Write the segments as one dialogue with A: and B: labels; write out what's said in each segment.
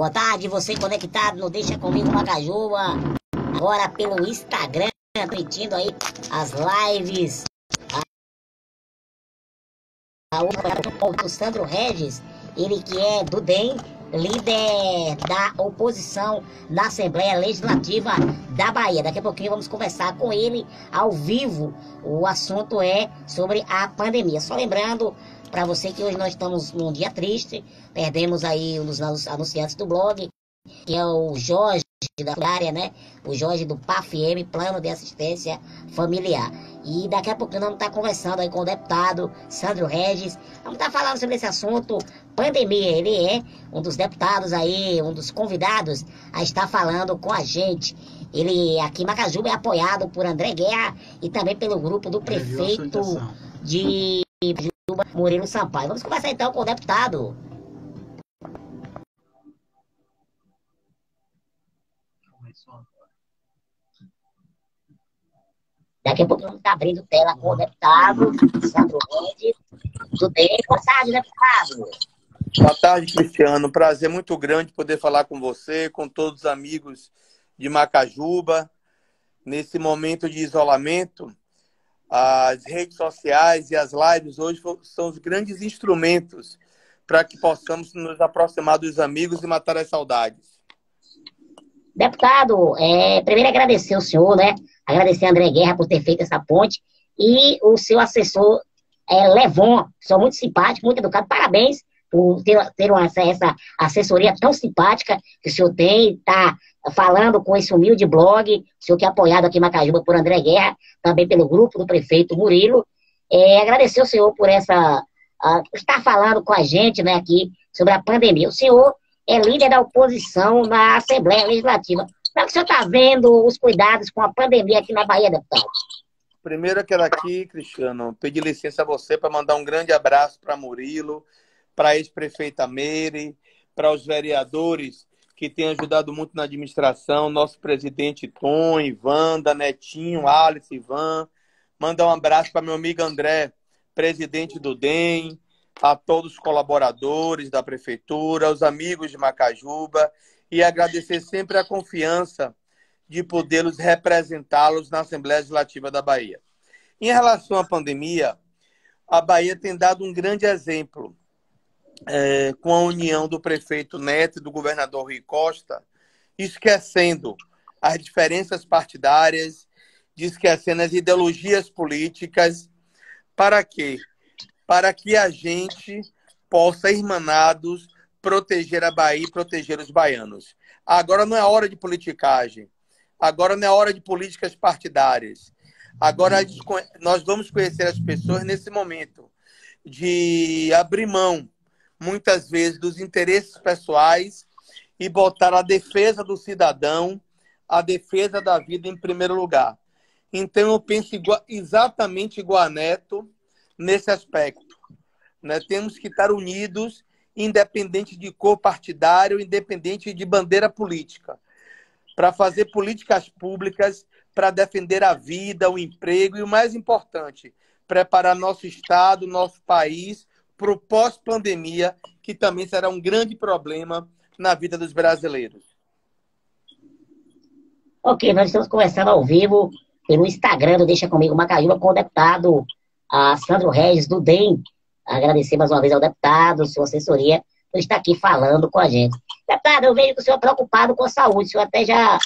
A: Boa tarde, você conectado no Deixa Comigo Macajuba. Agora pelo Instagram, transmitindo aí as lives. A o Sandro Regis, ele que é do DEM, líder da oposição na Assembleia Legislativa da Bahia. Daqui a pouquinho vamos conversar com ele ao vivo. O assunto é sobre a pandemia. Só lembrando para você que hoje nós estamos num dia triste, perdemos aí um dos anunciantes do blog, que é o Jorge da área, né? O Jorge do PAFM, Plano de Assistência Familiar. E daqui a pouco nós vamos estar conversando aí com o deputado Sandro Regis. Vamos estar falando sobre esse assunto pandemia. Ele é um dos deputados aí, um dos convidados a estar falando com a gente. Ele aqui em Macajuba é apoiado por André Guerra e também pelo grupo do prefeito de Murilo Sampaio. Vamos conversar então com o deputado. Daqui a pouco vamos estar abrindo tela com o deputado Sandro Mendes. Tudo bem? Boa tarde, deputado.
B: Boa tarde, Cristiano. Prazer muito grande poder falar com você, com todos os amigos de Macajuba. Nesse momento de isolamento, as redes sociais e as lives hoje são os grandes instrumentos para que possamos nos aproximar dos amigos e matar as saudades.
A: Deputado, é, primeiro agradecer o senhor, né? Agradecer a André Guerra por ter feito essa ponte e o seu assessor é, Levon, sou muito simpático, muito educado. Parabéns por ter, ter uma, essa assessoria tão simpática que o senhor tem, está falando com esse humilde blog, o senhor que é apoiado aqui em Macajuba por André Guerra, também pelo grupo do prefeito Murilo. É, agradecer ao senhor por essa uh, estar falando com a gente né, aqui sobre a pandemia. O senhor é líder da oposição na Assembleia Legislativa. Como é que o senhor está vendo os cuidados com a pandemia aqui na Bahia, deputado?
B: Primeiro quero aqui, Cristiano, pedir licença a você para mandar um grande abraço para Murilo, para a ex-prefeita Meire, para os vereadores que têm ajudado muito na administração, nosso presidente Tom, Ivanda, Netinho, Alice, Ivan. Mandar um abraço para meu amigo André, presidente do DEM, a todos os colaboradores da prefeitura, aos amigos de Macajuba e agradecer sempre a confiança de podê-los representá-los na Assembleia Legislativa da Bahia. Em relação à pandemia, a Bahia tem dado um grande exemplo é, com a união do prefeito Neto e do governador Rui Costa, esquecendo as diferenças partidárias, esquecendo as ideologias políticas, para quê? Para que a gente possa, irmanados, proteger a Bahia e proteger os baianos. Agora não é hora de politicagem, agora não é hora de políticas partidárias. Agora nós vamos conhecer as pessoas nesse momento de abrir mão muitas vezes, dos interesses pessoais e botar a defesa do cidadão, a defesa da vida em primeiro lugar. Então, eu penso igual, exatamente igual a Neto nesse aspecto. Né? Temos que estar unidos, independente de cor partidário, independente de bandeira política, para fazer políticas públicas para defender a vida, o emprego e, o mais importante, preparar nosso Estado, nosso país para o pós-pandemia, que também será um grande problema na vida dos brasileiros.
A: Ok, nós estamos conversando ao vivo pelo Instagram do Deixa Comigo Macaíba com o deputado a Sandro Regis do DEM. Agradecer mais uma vez ao deputado, sua assessoria, por estar aqui falando com a gente. Deputado, eu vejo que o senhor é preocupado com a saúde. O senhor até já,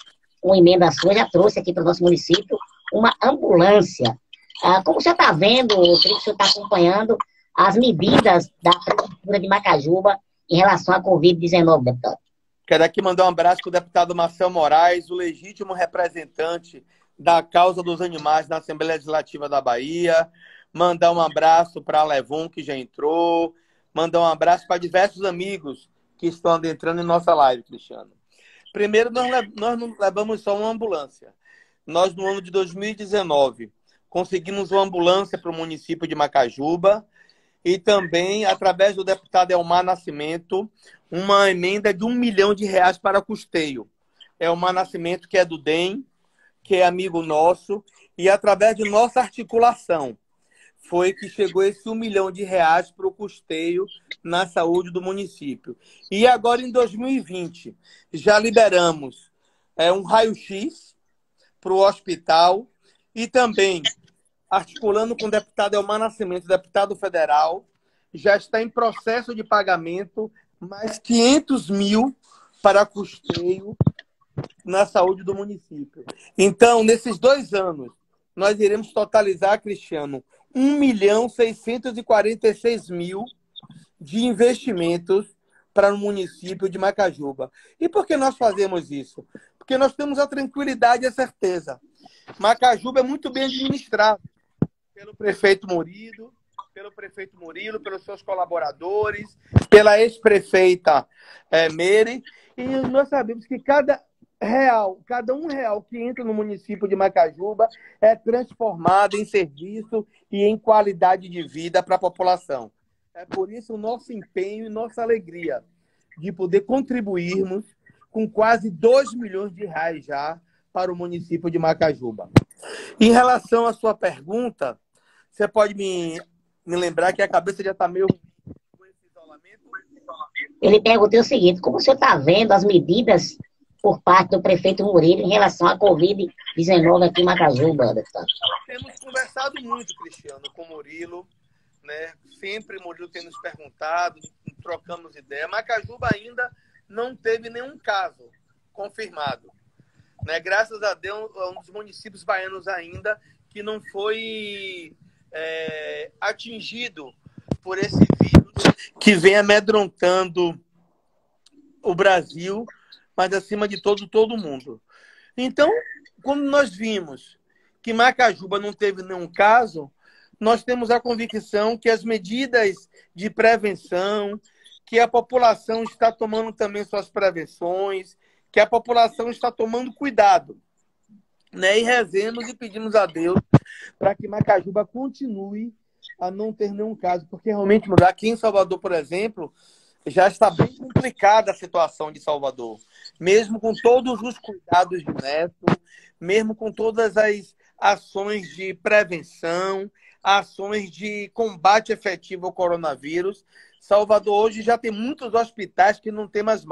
A: uma emenda sua, já trouxe aqui para o nosso município uma ambulância. Ah, como o senhor está vendo, creio que o senhor está acompanhando as medidas da Prefeitura de Macajuba em relação à Covid-19, deputado.
B: Quero aqui mandar um abraço para o deputado Marcel Moraes, o legítimo representante da causa dos animais na Assembleia Legislativa da Bahia. Mandar um abraço para a Levon, que já entrou. Mandar um abraço para diversos amigos que estão adentrando em nossa live, Cristiano. Primeiro, nós, nós não levamos só uma ambulância. Nós, no ano de 2019, conseguimos uma ambulância para o município de Macajuba e também, através do deputado Elmar Nascimento, uma emenda de um milhão de reais para custeio. Elmar Nascimento, que é do DEM, que é amigo nosso, e através de nossa articulação, foi que chegou esse um milhão de reais para o custeio na saúde do município. E agora, em 2020, já liberamos é, um raio-x para o hospital e também, articulando com o deputado Elmar Nascimento, deputado federal, já está em processo de pagamento mais 500 mil para custeio na saúde do município. Então, nesses dois anos, nós iremos totalizar, Cristiano, 1 milhão 646 mil de investimentos para o município de Macajuba. E por que nós fazemos isso? Porque nós temos a tranquilidade e a certeza. Macajuba é muito bem administrado pelo prefeito Murilo, pelo prefeito Murilo, pelos seus colaboradores, pela ex-prefeita é, Meire. E nós sabemos que cada real, cada um real que entra no município de Macajuba é transformado em serviço e em qualidade de vida para a população. É por isso o nosso empenho e nossa alegria de poder contribuirmos com quase 2 milhões de reais já para o município de Macajuba. Em relação à sua pergunta, você pode me, me lembrar que a cabeça já está meio?
A: Ele perguntou o seguinte: como você está vendo as medidas por parte do prefeito Murilo em relação à Covid-19 aqui em Macajuba, deputado?
B: Temos conversado muito, Cristiano, com o Murilo, né? Sempre o Murilo tem nos perguntado, trocamos ideia. Macajuba ainda não teve nenhum caso confirmado. Né? Graças a Deus, é um dos municípios baianos ainda que não foi é, atingido por esse vírus que vem amedrontando o Brasil mas acima de todo, todo mundo. Então, quando nós vimos que Macajuba não teve nenhum caso, nós temos a convicção que as medidas de prevenção, que a população está tomando também suas prevenções, que a população está tomando cuidado. Né? E rezemos e pedimos a Deus para que Macajuba continue a não ter nenhum caso, porque realmente aqui em Salvador, por exemplo, já está bem complicada a situação de Salvador. Mesmo com todos os cuidados de Neto, mesmo com todas as ações de prevenção, ações de combate efetivo ao coronavírus, Salvador hoje já tem muitos hospitais que não tem mais,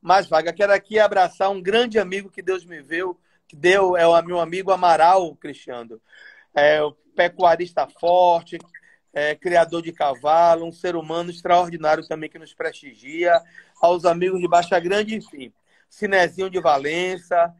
B: mais vaga. Quero aqui abraçar um grande amigo que Deus me viu, que deu, é o meu amigo Amaral Cristiano. É, pecuarista forte, é, criador de cavalo, um ser humano extraordinário também que nos prestigia, aos amigos de Baixa Grande, enfim, Cinezinho de Valença.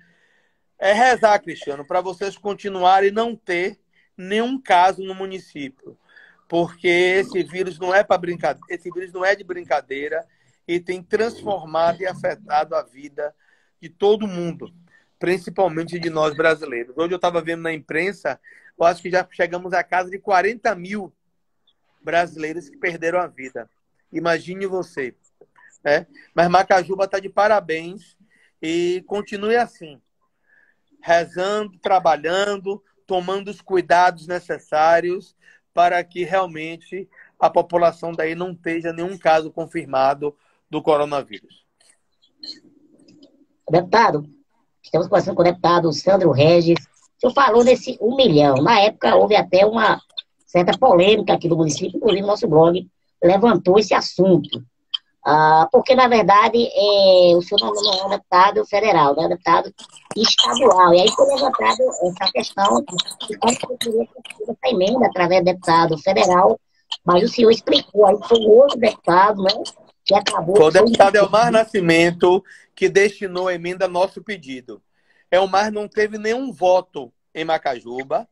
B: É rezar, Cristiano, para vocês continuarem não ter nenhum caso no município, porque esse vírus não é para brincadeira, esse vírus não é de brincadeira e tem transformado e afetado a vida de todo mundo, principalmente de nós brasileiros. Hoje eu estava vendo na imprensa, eu acho que já chegamos a casa de 40 mil brasileiros que perderam a vida. Imagine você. Né? Mas Macajuba está de parabéns e continue assim, rezando, trabalhando, tomando os cuidados necessários para que realmente a população daí não esteja nenhum caso confirmado do coronavírus.
A: Deputado, estamos conversando com o deputado Sandro Regis. O senhor falou desse um milhão. Na época houve até uma certa polêmica aqui do município, inclusive nosso blog levantou esse assunto. Ah, porque, na verdade, é, o senhor não, é um deputado federal, é um deputado estadual. E aí foi levantada essa questão de como poderia ter essa emenda através do deputado federal, mas o senhor explicou, aí foi o outro deputado, né? Que acabou.
B: Foi o deputado Elmar Nascimento que destinou a emenda a nosso pedido. Elmar não teve nenhum voto em Macajuba,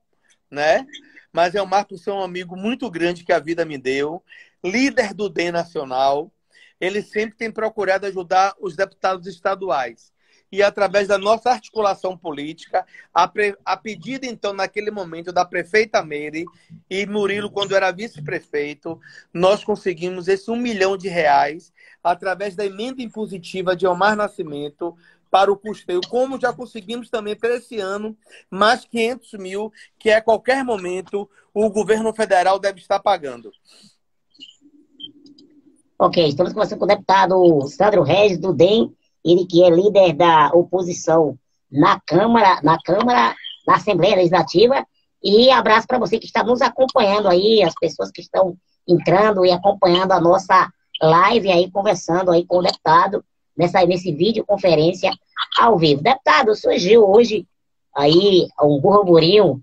B: né? mas o Marco ser um amigo muito grande que a vida me deu, líder do DEM Nacional. Ele sempre tem procurado ajudar os deputados estaduais. E através da nossa articulação política, a, pre... a pedido, então, naquele momento, da prefeita Meire e Murilo, quando era vice-prefeito, nós conseguimos esse um milhão de reais através da emenda impositiva de Omar Nascimento, para o custeio, como já conseguimos também para esse ano, mais 500 mil, que a qualquer momento o governo federal deve estar pagando.
A: Ok, estamos conversando com o deputado Sandro Regis, do DEM, ele que é líder da oposição na Câmara, na Câmara, na Assembleia Legislativa, E abraço para você que está nos acompanhando aí, as pessoas que estão entrando e acompanhando a nossa live aí, conversando aí com o deputado nessa, nesse vídeo conferência ao vivo. Deputado, surgiu hoje aí um burburinho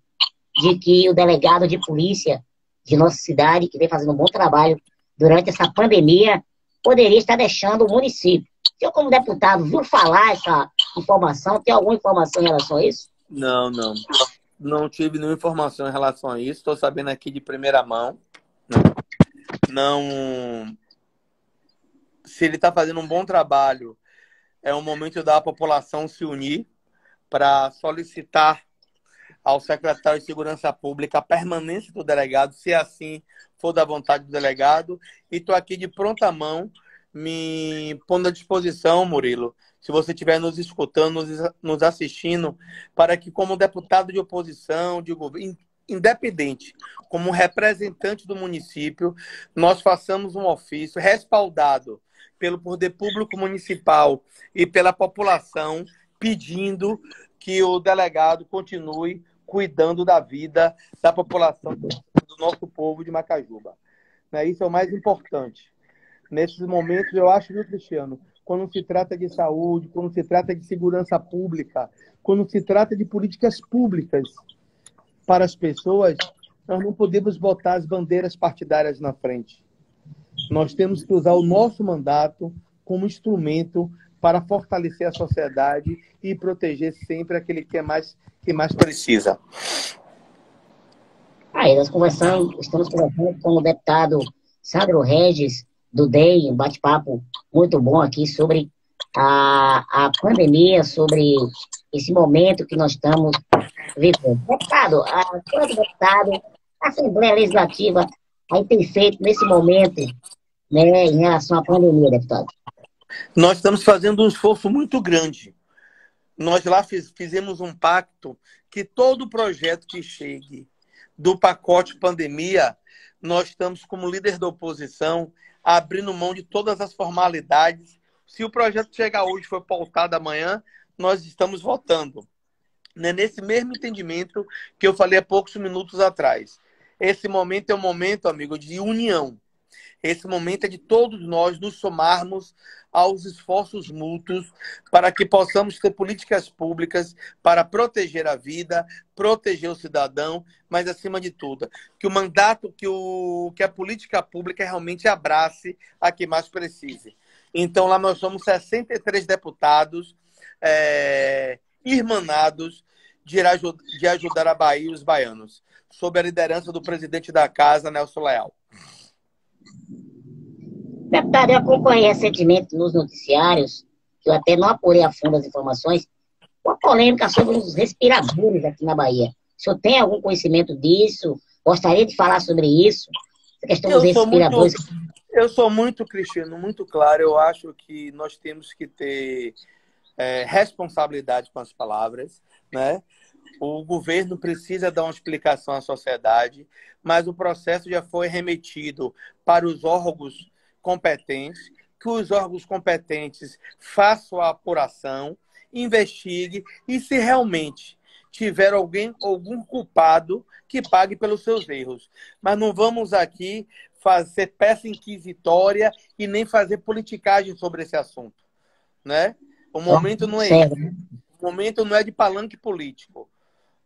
A: de que o delegado de polícia de nossa cidade, que vem fazendo um bom trabalho durante essa pandemia, poderia estar deixando o município. Senhor, como deputado, viu falar essa informação? Tem alguma informação em relação a isso?
B: Não, não. Não tive nenhuma informação em relação a isso. Estou sabendo aqui de primeira mão. Não. Se ele está fazendo um bom trabalho, é o momento da população se unir para solicitar ao secretário de Segurança Pública a permanência do delegado, se assim for da vontade do delegado. E estou aqui de pronta mão, me pondo à disposição, Murilo, se você estiver nos escutando, nos assistindo, para que, como deputado de oposição, de governo, independente, como representante do município, nós façamos um ofício respaldado pelo poder público municipal e pela população, pedindo que o delegado continue cuidando da vida da população do nosso povo de Macajuba. Né? Isso é o mais importante. Nesses momentos, eu acho, viu, Cristiano, quando se trata de saúde, quando se trata de segurança pública, quando se trata de políticas públicas para as pessoas, nós não podemos botar as bandeiras partidárias na frente. Nós temos que usar o nosso mandato como instrumento para fortalecer a sociedade e proteger sempre aquele que é mais que mais precisa.
A: Aí nós conversamos, estamos conversando com o deputado Sandro Regis do DEI, um bate-papo muito bom aqui sobre a, a pandemia, sobre esse momento que nós estamos vivendo. Deputado, a, deputado, a Assembleia Legislativa aí tem feito nesse momento né, em relação à pandemia, deputado?
B: Nós estamos fazendo um esforço muito grande. Nós lá fiz, fizemos um pacto que todo projeto que chegue do pacote pandemia, nós estamos, como líder da oposição, abrindo mão de todas as formalidades. Se o projeto chegar hoje for pautado amanhã, nós estamos votando. Né? Nesse mesmo entendimento que eu falei há poucos minutos atrás. Esse momento é um momento, amigo, de união. Esse momento é de todos nós nos somarmos aos esforços mútuos para que possamos ter políticas públicas para proteger a vida, proteger o cidadão, mas acima de tudo, que o mandato, que, o, que a política pública realmente abrace a que mais precise. Então, lá nós somos 63 deputados é, irmanados de, de ajudar a Bahia e os baianos, sob a liderança do presidente da casa, Nelson Leal.
A: Deputado, eu acompanhei recentemente nos noticiários, que eu até não apurei a fundo as informações, uma polêmica sobre os respiradores aqui na Bahia. O senhor tem algum conhecimento disso? Gostaria de falar sobre isso? A questão
B: eu
A: dos respiradores.
B: Muito, eu sou muito, Cristiano, muito claro. Eu acho que nós temos que ter é, responsabilidade com as palavras, né? O governo precisa dar uma explicação à sociedade, mas o processo já foi remetido para os órgãos competentes, que os órgãos competentes façam a apuração, investigue e se realmente tiver alguém, algum culpado, que pague pelos seus erros. Mas não vamos aqui fazer peça inquisitória e nem fazer politicagem sobre esse assunto, né? O momento não é esse. O momento não é de palanque político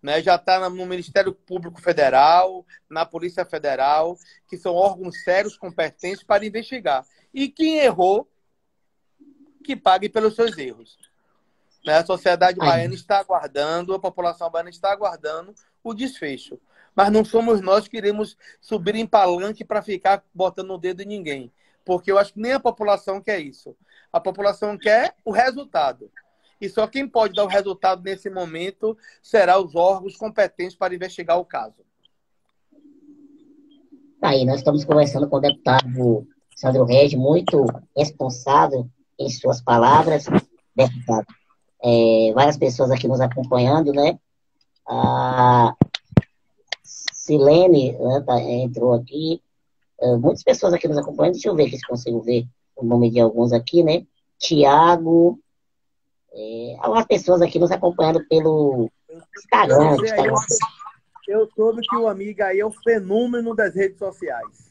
B: né, já está no Ministério Público Federal, na Polícia Federal, que são órgãos sérios, competentes para investigar. E quem errou, que pague pelos seus erros. Né? A sociedade baiana está aguardando, a população baiana está aguardando o desfecho. Mas não somos nós que iremos subir em palanque para ficar botando o dedo em ninguém. Porque eu acho que nem a população quer isso. A população quer o resultado e só quem pode dar o resultado nesse momento será os órgãos competentes para investigar o caso.
A: Tá aí, nós estamos conversando com o deputado Sandro Regis, muito responsável em suas palavras, deputado. É, várias pessoas aqui nos acompanhando, né? A Silene né, tá, entrou aqui. É, muitas pessoas aqui nos acompanhando. Deixa eu ver se consigo ver o nome de alguns aqui, né? Tiago, é, algumas pessoas aqui nos acompanhando pelo Instagram. Instagram.
B: eu soube que o amigo aí é o fenômeno das redes sociais.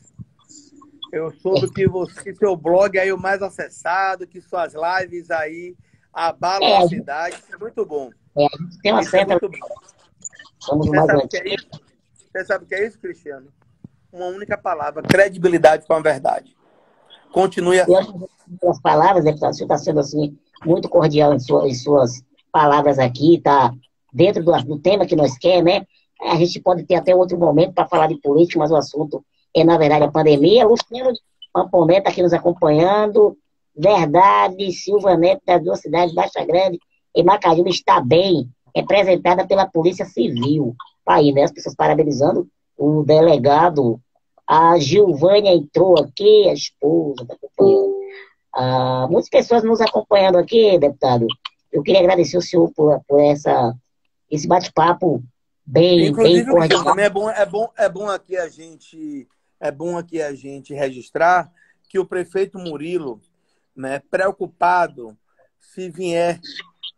B: Eu soube que você, seu blog aí é o mais acessado, que suas lives aí abalam é, a cidade. Isso é muito bom.
A: É, a gente tem uma é certa. É
B: Somos você, sabe que é você sabe o que é isso, Cristiano? Uma única palavra: credibilidade com a verdade. Continue assim.
A: As palavras, deputado, você está sendo assim, muito cordial em, sua, em suas palavras aqui, tá dentro do, do tema que nós queremos, né? A gente pode ter até outro momento para falar de política, mas o assunto é, na verdade, a pandemia. Luciano Pamponé está aqui nos acompanhando. Verdade, Silva Neto, da duas cidades, Baixa Grande e Macajuba, está bem, representada pela Polícia Civil. Tá aí, né? As pessoas parabenizando o delegado. A Gilvânia entrou aqui, a esposa da ah, muitas pessoas nos acompanhando aqui, deputado. Eu queria agradecer o senhor por, por essa, esse bate-papo bem, Inclusive, bem cordial.
B: É bom, é, bom, é bom aqui a gente é bom aqui a gente registrar que o prefeito Murilo, né, preocupado se vier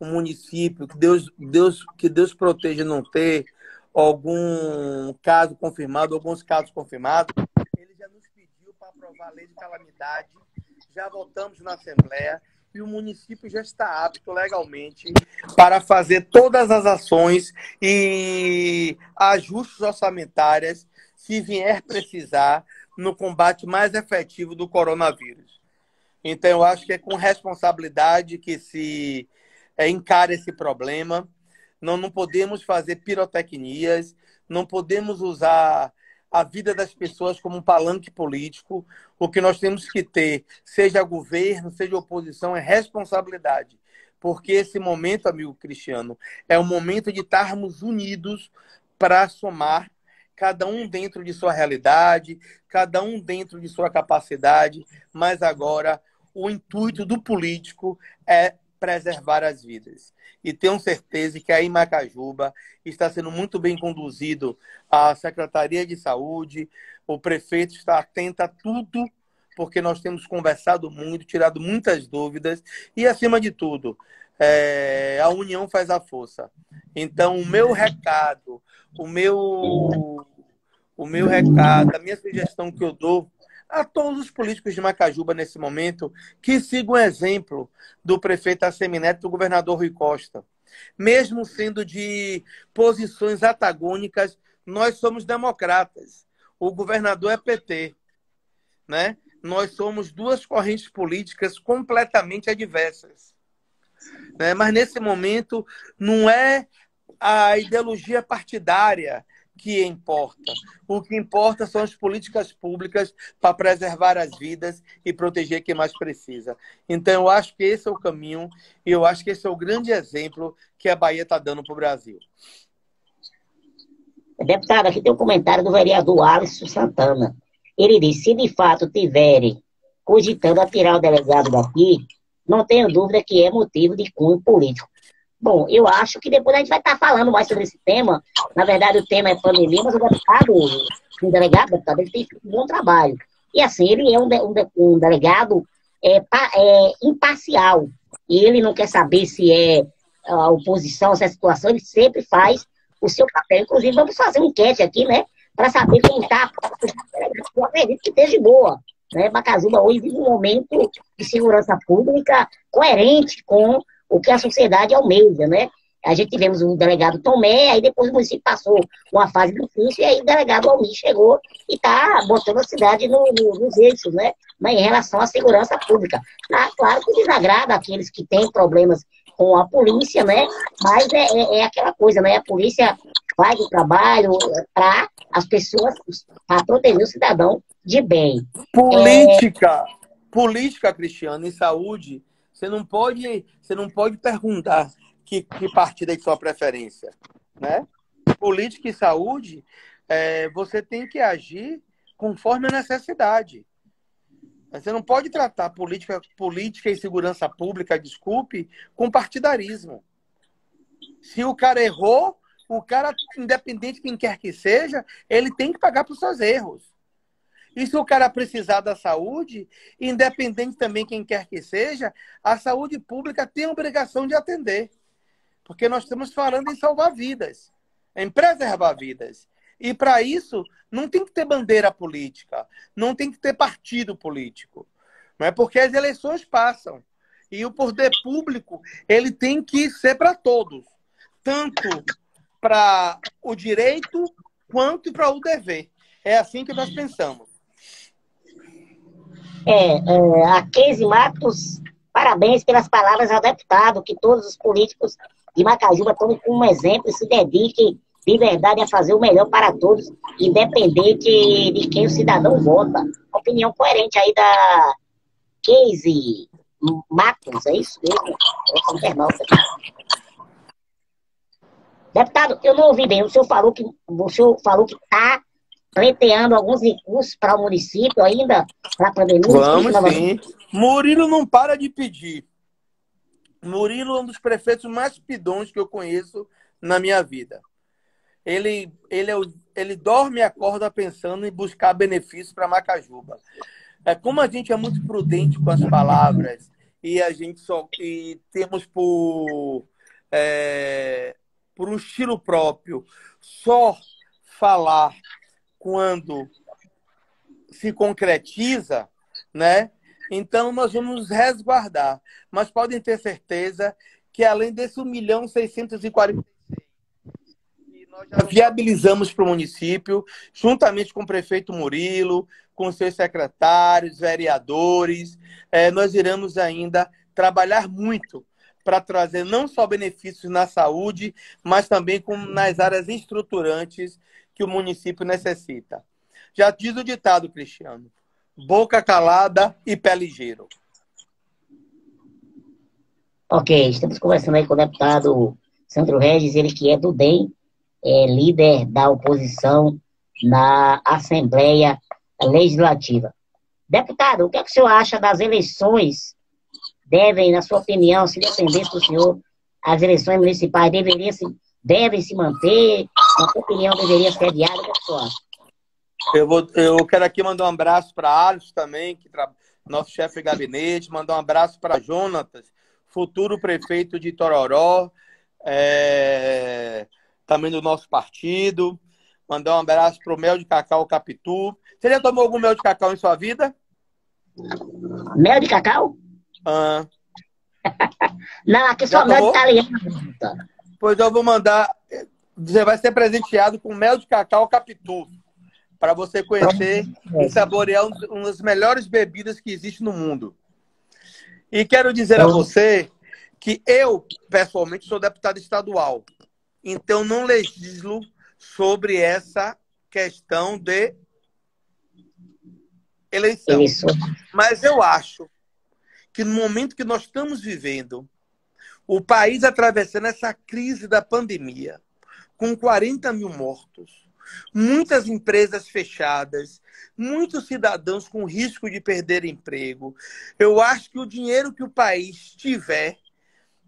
B: um município que Deus, Deus, que Deus proteja não ter algum caso confirmado, alguns casos confirmados, ele já nos pediu para aprovar a lei de calamidade, já votamos na Assembleia e o município já está apto legalmente para fazer todas as ações e ajustes orçamentários se vier precisar no combate mais efetivo do coronavírus. Então, eu acho que é com responsabilidade que se é, encara esse problema. Não, não podemos fazer pirotecnias, não podemos usar a vida das pessoas como um palanque político. O que nós temos que ter, seja governo, seja oposição, é responsabilidade. Porque esse momento, amigo Cristiano, é o momento de estarmos unidos para somar, cada um dentro de sua realidade, cada um dentro de sua capacidade, mas agora o intuito do político é preservar as vidas. E tenho certeza que aí em Macajuba está sendo muito bem conduzido a Secretaria de Saúde, o prefeito está atento a tudo, porque nós temos conversado muito, tirado muitas dúvidas, e acima de tudo, é, a união faz a força. Então, o meu recado, o meu, o meu recado, a minha sugestão que eu dou a todos os políticos de Macajuba nesse momento que sigam o exemplo do prefeito Assemineto e do governador Rui Costa. Mesmo sendo de posições antagônicas, nós somos democratas. O governador é PT, né? Nós somos duas correntes políticas completamente adversas. Né? Mas nesse momento não é a ideologia partidária que importa. O que importa são as políticas públicas para preservar as vidas e proteger quem mais precisa. Então, eu acho que esse é o caminho e eu acho que esse é o grande exemplo que a Bahia está dando para o Brasil.
A: Deputado, aqui tem um comentário do vereador Alisson Santana. Ele diz: se de fato tiverem cogitando a tirar o delegado daqui, não tenho dúvida que é motivo de cunho político. Bom, eu acho que depois a gente vai estar falando mais sobre esse tema. Na verdade, o tema é pandemia, mas o deputado, o delegado, o deputado, ele tem feito um bom trabalho. E assim, ele é um, um, um delegado é, é, imparcial. Ele não quer saber se é a oposição, se é a situação, ele sempre faz o seu papel. Inclusive, vamos fazer uma enquete aqui, né? Para saber quem está. Eu acredito que esteja boa. Né? Macazuba hoje vive um momento de segurança pública coerente com o que a sociedade almeja, né? A gente tivemos o delegado Tomé, aí depois o município passou uma fase difícil, e aí o delegado Almir chegou e está botando a cidade no, no, nos eixos, né? Mas em relação à segurança pública. Ah, claro que desagrada aqueles que têm problemas com a polícia, né? Mas é, é, é aquela coisa, né? A polícia faz o trabalho para as pessoas, para proteger o cidadão de bem.
B: Política, é... política, Cristiano, em saúde você não pode, você não pode perguntar que, que partido é de sua preferência, né? Política e saúde, é, você tem que agir conforme a necessidade. Você não pode tratar política, política e segurança pública, desculpe, com partidarismo. Se o cara errou, o cara, independente de quem quer que seja, ele tem que pagar por seus erros. E se o cara precisar da saúde, independente também quem quer que seja, a saúde pública tem a obrigação de atender. Porque nós estamos falando em salvar vidas. em preservar vidas. E para isso, não tem que ter bandeira política, não tem que ter partido político. Não é porque as eleições passam. E o poder público, ele tem que ser para todos, tanto para o direito quanto para o dever. É assim que nós pensamos.
A: É, é, a Keise Matos, parabéns pelas palavras ao deputado, que todos os políticos de Macajuba tomem como exemplo e se dediquem de verdade a fazer o melhor para todos, independente de quem o cidadão vota. Opinião coerente aí da Casey Matos, é isso mesmo? Deputado, eu não ouvi bem. O senhor falou que o senhor falou que está pleiteando alguns recursos para o município ainda para a pandemia.
B: Vamos sim. Murilo não para de pedir. Murilo é um dos prefeitos mais pidões que eu conheço na minha vida ele, ele, é o, ele dorme e acorda pensando em buscar benefícios para Macajuba. É, como a gente é muito prudente com as palavras e a gente só e temos por, é, por um estilo próprio só falar quando se concretiza, né? Então nós vamos resguardar. Mas podem ter certeza que além desse 1 milhão 640 nós já viabilizamos para o município, juntamente com o prefeito Murilo, com seus secretários, vereadores, é, nós iremos ainda trabalhar muito para trazer não só benefícios na saúde, mas também com, nas áreas estruturantes que o município necessita. Já diz o ditado, Cristiano: boca calada e pé ligeiro.
A: Ok, estamos conversando aí com o deputado Sandro Regis, ele que é do DEM, é, líder da oposição na Assembleia Legislativa. Deputado, o que, é que o senhor acha das eleições? Devem, na sua opinião, se dependesse do senhor, as eleições municipais deveriam se, devem se manter? Na sua opinião, deveria ser senhor acha?
B: Eu, vou, eu quero aqui mandar um abraço para Alisson também, que tra... nosso chefe de gabinete, mandar um abraço para Jonatas, futuro prefeito de Tororó. É também do nosso partido. Mandar um abraço para o Mel de Cacau Capitu. Você já tomou algum mel de cacau em sua vida?
A: Mel de cacau?
B: Ah.
A: Não, aqui só mel de italiano.
B: Pois eu vou mandar. Você vai ser presenteado com mel de cacau Capitu. Para você conhecer e saborear uma das melhores bebidas que existe no mundo. E quero dizer a você que eu, pessoalmente, sou deputado estadual. Então, não legislo sobre essa questão de eleição. Isso. Mas eu acho que no momento que nós estamos vivendo, o país atravessando essa crise da pandemia, com 40 mil mortos, muitas empresas fechadas, muitos cidadãos com risco de perder emprego, eu acho que o dinheiro que o país tiver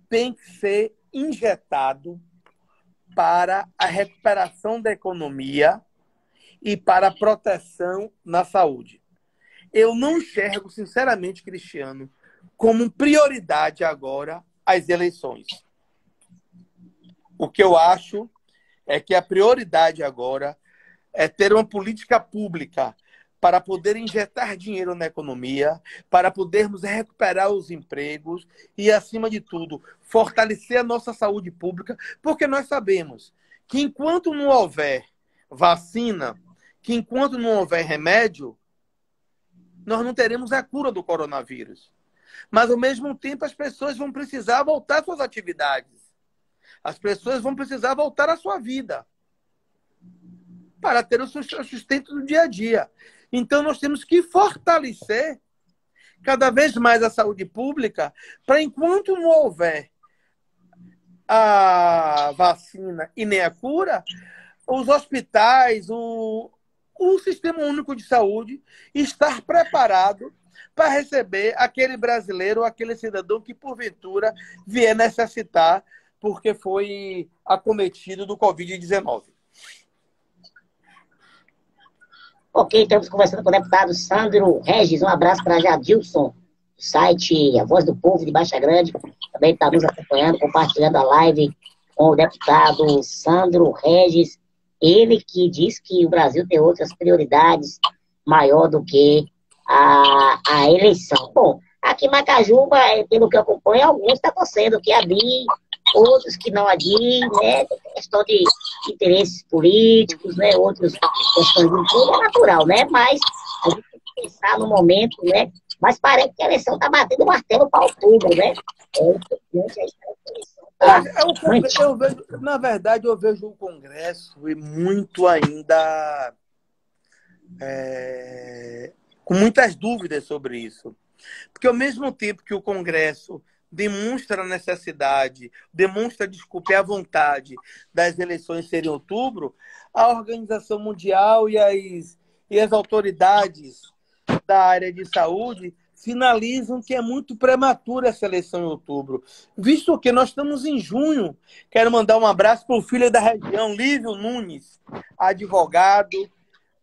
B: tem que ser injetado para a recuperação da economia e para a proteção na saúde. Eu não enxergo, sinceramente, Cristiano, como prioridade agora as eleições. O que eu acho é que a prioridade agora é ter uma política pública para poder injetar dinheiro na economia, para podermos recuperar os empregos e, acima de tudo, fortalecer a nossa saúde pública, porque nós sabemos que enquanto não houver vacina, que enquanto não houver remédio, nós não teremos a cura do coronavírus. Mas, ao mesmo tempo, as pessoas vão precisar voltar às suas atividades. As pessoas vão precisar voltar à sua vida para ter o sustento no dia a dia. Então, nós temos que fortalecer cada vez mais a saúde pública para, enquanto não houver a vacina e nem a cura, os hospitais, o, o Sistema Único de Saúde estar preparado para receber aquele brasileiro, aquele cidadão que, porventura, vier necessitar porque foi acometido do Covid-19.
A: Ok, estamos conversando com o deputado Sandro Regis. Um abraço para Jadilson, site A Voz do Povo de Baixa Grande. Também está nos acompanhando, compartilhando a live com o deputado Sandro Regis, ele que diz que o Brasil tem outras prioridades maior do que a, a eleição. Bom, aqui em Macajuba, pelo que eu acompanho, alguns estão tá torcendo que adiem, outros que não adiem, né? Questão de interesses políticos, né? Outros questões de tudo é natural, né? Mas a gente tem que pensar no momento, né? Mas parece que a eleição está batendo o martelo para outubro, né? É importante a eleição
B: Tá. Eu, eu vejo, na verdade, eu vejo o Congresso e muito ainda é, com muitas dúvidas sobre isso. Porque ao mesmo tempo que o Congresso demonstra a necessidade, demonstra, desculpe, a vontade das eleições serem em outubro, a Organização Mundial e as, e as autoridades da área de saúde sinalizam que é muito prematura essa eleição em outubro. Visto que nós estamos em junho, quero mandar um abraço para o filho da região, Lívio Nunes, advogado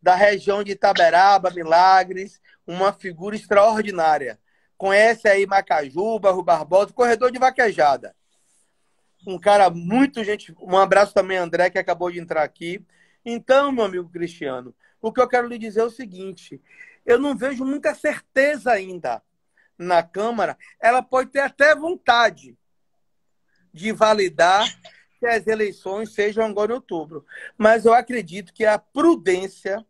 B: da região de Itaberaba, Milagres, uma figura extraordinária. Conhece aí Macajuba, Rui Barbosa, corredor de vaquejada. Um cara muito gente. Um abraço também, André, que acabou de entrar aqui. Então, meu amigo Cristiano, o que eu quero lhe dizer é o seguinte: eu não vejo muita certeza ainda na Câmara. Ela pode ter até vontade de validar que as eleições sejam agora em outubro. Mas eu acredito que a prudência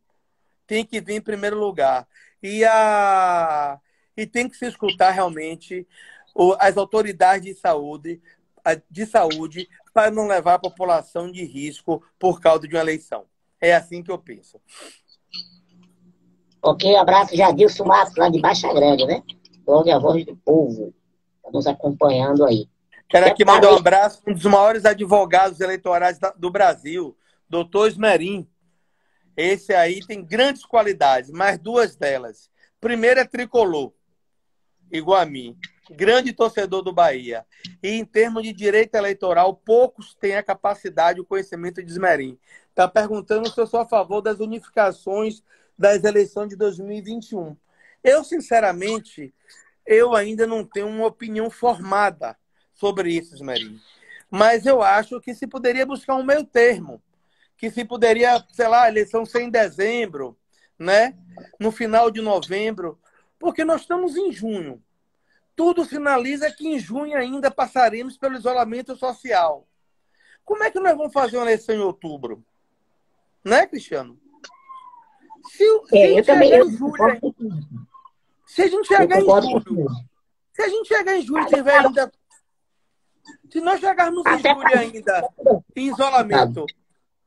B: tem que vir em primeiro lugar. E, a... e tem que se escutar realmente as autoridades de saúde, de saúde para não levar a população de risco por causa de uma eleição. É assim que eu penso.
A: Ok, abraço Jadilson Matos, lá de Baixa Grande, né? Logo a voz do povo. Está nos acompanhando aí.
B: Quero aqui mandar um abraço um dos maiores advogados eleitorais do Brasil, doutor Esmerim. Esse aí tem grandes qualidades, mas duas delas. Primeiro é tricolor, igual a mim. Grande torcedor do Bahia. E em termos de direito eleitoral, poucos têm a capacidade e o conhecimento de Esmerim. Está perguntando se eu sou a favor das unificações das eleições de 2021. Eu, sinceramente, eu ainda não tenho uma opinião formada sobre isso, Esmerim. Mas eu acho que se poderia buscar um meio termo. Que se poderia, sei lá, eleição ser em dezembro, né? No final de novembro. Porque nós estamos em junho. Tudo sinaliza que em junho ainda passaremos pelo isolamento social. Como é que nós vamos fazer uma eleição em outubro? Né, Cristiano? Se, se é, eu também. Eu julho, se a gente chegar em julho, se a gente chegar em julho e tiver ainda. Se nós chegarmos em julho ainda em isolamento,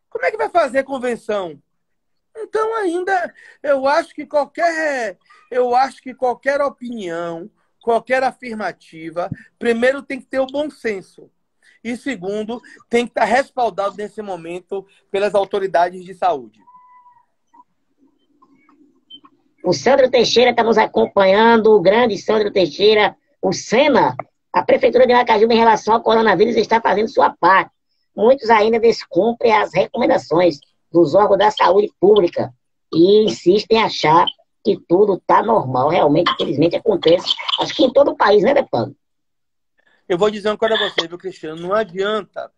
B: como é que vai fazer a convenção? Então ainda eu acho que qualquer eu acho que qualquer opinião, qualquer afirmativa, primeiro tem que ter o bom senso. E segundo, tem que estar respaldado nesse momento pelas autoridades de saúde.
A: O Sandro Teixeira está nos acompanhando, o grande Sandro Teixeira, o SENA. A Prefeitura de Aracaju, em relação ao coronavírus, está fazendo sua parte. Muitos ainda descumprem as recomendações dos órgãos da saúde pública e insistem em achar que tudo está normal. Realmente, infelizmente, acontece. Acho que em todo o país, né, deputado?
B: Eu vou dizer uma coisa a você, viu, Cristiano? Não adianta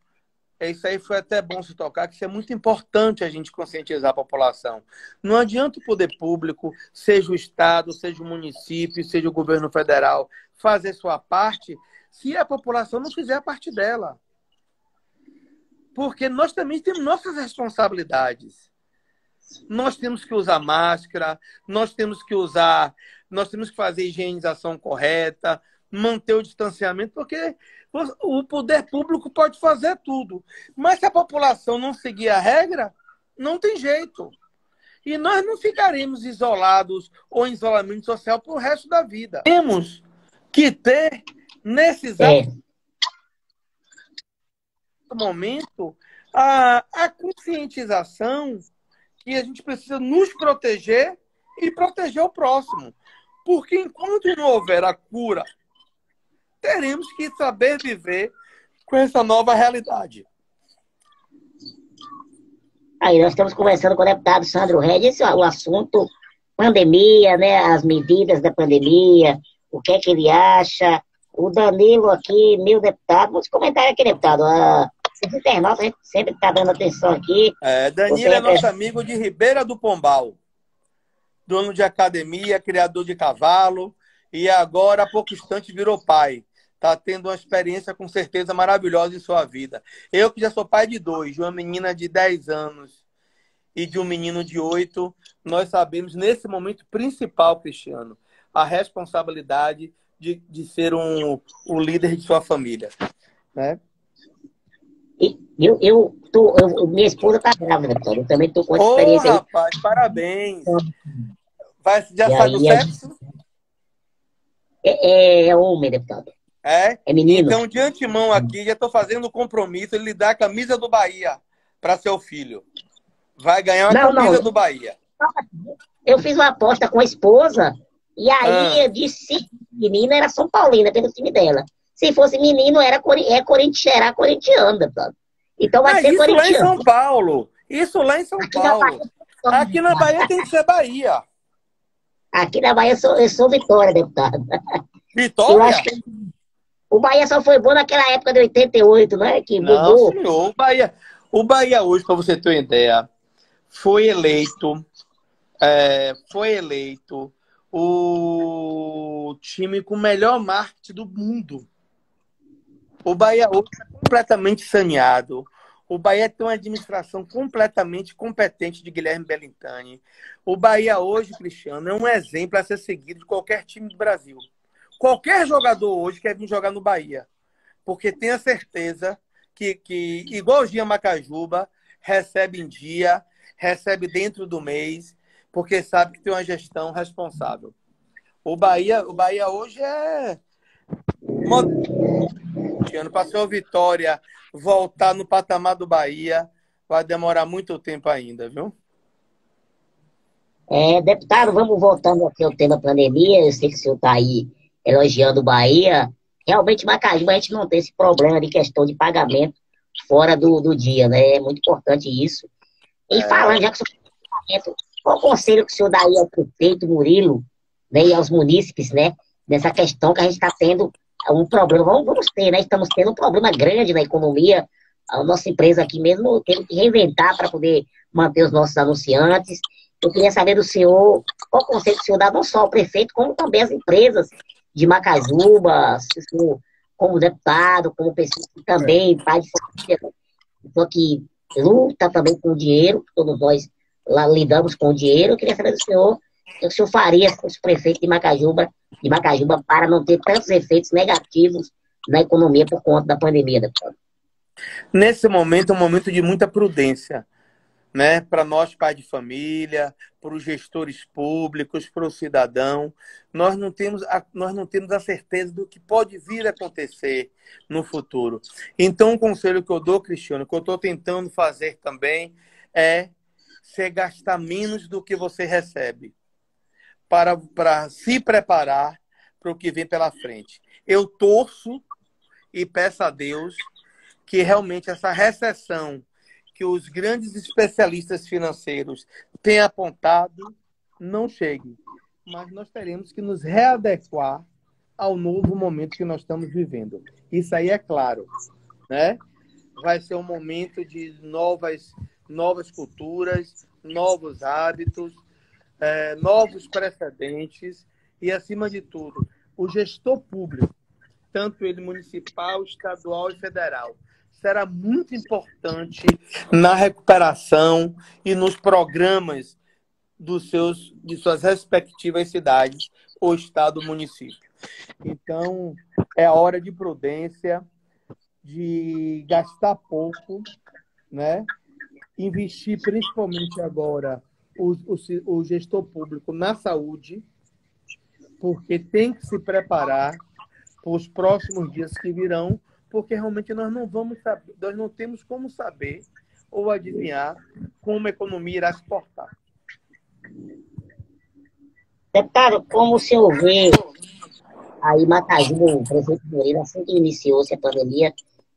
B: isso aí foi até bom se tocar, que isso é muito importante a gente conscientizar a população. Não adianta o poder público, seja o Estado, seja o município, seja o governo federal, fazer sua parte se a população não fizer a parte dela. Porque nós também temos nossas responsabilidades. Nós temos que usar máscara, nós temos que usar, nós temos que fazer higienização correta, manter o distanciamento, porque o poder público pode fazer tudo. Mas se a população não seguir a regra, não tem jeito. E nós não ficaremos isolados ou em isolamento social para o resto da vida. Temos que ter, nesses é. Momento, a, a conscientização que a gente precisa nos proteger e proteger o próximo. Porque enquanto não houver a cura teremos que saber viver com essa nova realidade.
A: Aí nós estamos conversando com o deputado Sandro Regis, o assunto pandemia, né, as medidas da pandemia, o que é que ele acha. O Danilo aqui, meu deputado, vamos comentar aqui, deputado. A, Os internautas sempre está dando atenção aqui.
B: É, Danilo é nosso amigo de Ribeira do Pombal. Dono de academia, criador de cavalo. E agora, há pouco instante, virou pai. Está tendo uma experiência com certeza maravilhosa em sua vida. Eu que já sou pai de dois, de uma menina de 10 anos e de um menino de 8, nós sabemos nesse momento principal, Cristiano, a responsabilidade de, de ser um, o líder de sua família. Né?
A: Eu, eu, tô, eu, minha esposa está grávida, Eu também estou com essa
B: oh,
A: experiência
B: rapaz, aí. parabéns. Vai, já e sabe o sexo?
A: É, é, é homem, deputado.
B: É?
A: É menino.
B: Então, de antemão aqui, já estou fazendo o compromisso de lhe dar a camisa do Bahia para seu filho. Vai ganhar uma não, camisa não. do Bahia.
A: Eu fiz uma aposta com a esposa e aí ah. eu disse se menina era São Paulina pelo time dela. Se fosse menino, era, é corintiano, era corintiano, deputado. Então vai Mas ser
B: isso
A: corintiano.
B: lá em São Paulo. Isso lá em São Aqui Paulo. Na Bahia, Aqui na Bahia tem que ser Bahia.
A: Aqui na Bahia eu sou, eu sou Vitória, deputado.
B: Vitória? Eu acho que
A: o Bahia só foi bom naquela época de 88, não é? Que
B: não, mudou. senhor. O Bahia, o Bahia hoje, para você ter uma ideia, foi eleito, é, foi eleito o time com o melhor marketing do mundo. O Bahia hoje está completamente saneado. O Bahia tem uma administração completamente competente de Guilherme Bellintani. O Bahia hoje, Cristiano, é um exemplo a ser seguido de qualquer time do Brasil. Qualquer jogador hoje quer vir jogar no Bahia. Porque tem a certeza que, que igual o Gia Macajuba, recebe em dia, recebe dentro do mês, porque sabe que tem uma gestão responsável. O Bahia, o Bahia hoje é ano passou a Vitória voltar no patamar do Bahia, vai demorar muito tempo ainda, viu?
A: É, deputado, vamos voltando aqui ao tema pandemia. Eu sei que o senhor está aí elogiando o Bahia. Realmente, Macajuba, a gente não tem esse problema de questão de pagamento fora do, do dia, né? É muito importante isso. E é. falando, já que o senhor qual o conselho que o senhor daria ao prefeito Murilo né, e aos munícipes, né? Nessa questão que a gente está tendo um problema, vamos, ter, né? Estamos tendo um problema grande na economia. A nossa empresa aqui mesmo teve que reinventar para poder manter os nossos anunciantes. Eu queria saber do senhor qual conselho que o senhor dá não só ao prefeito, como também às empresas de Macajuba, como deputado, como pessoa que também, pai de família, pessoa que luta também com o dinheiro, todos nós lá lidamos com o dinheiro. Eu queria saber do senhor faria com os prefeitos de Macajuba, de Macajuba para não ter tantos efeitos negativos na economia por conta da pandemia, deputado?
B: Nesse momento é um momento de muita prudência né, para nós pais de família, para os gestores públicos, para o cidadão. Nós não, temos a, nós não temos a certeza do que pode vir a acontecer no futuro. Então, o conselho que eu dou, Cristiano, que eu estou tentando fazer também, é você gastar menos do que você recebe para, para se preparar para o que vem pela frente. Eu torço e peço a Deus que realmente essa recessão que os grandes especialistas financeiros têm apontado não chegue. Mas nós teremos que nos readequar ao novo momento que nós estamos vivendo. Isso aí é claro, né? Vai ser um momento de novas, novas culturas, novos hábitos, é, novos precedentes e, acima de tudo, o gestor público, tanto ele municipal, estadual e federal, será muito importante na recuperação e nos programas dos seus, de suas respectivas cidades ou estado município. Então, é hora de prudência, de gastar pouco, né? investir principalmente agora o, o, o gestor público na saúde, porque tem que se preparar para os próximos dias que virão, porque realmente nós não vamos saber, nós não temos como saber ou adivinhar como a economia irá se portar.
A: Deputado, como o senhor vê aí Macajuba, o prefeito Moreira, assim que iniciou-se a pandemia,